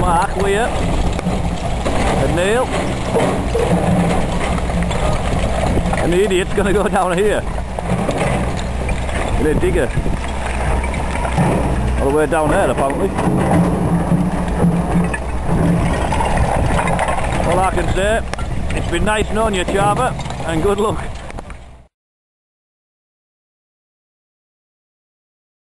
my way up and nail. And the idiot's going to go down here. In a digger. All the way down there, apparently. All I can say, it's been nice knowing you, Chava, and good luck.